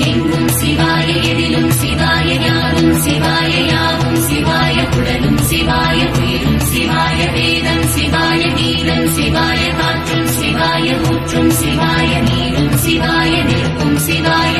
எங்கும் சிவாய எதிலும் சிவாய ஞானம் சிவாய யாவும் சிவாய குடலும் சிவாய உயிரும் சிவாய வேதம் சிவாய கீதம் சிவாய காற்றும் சிவாய ஊற்றும் சிவாய நீரும் சிவாய நிற்கும் சிவாய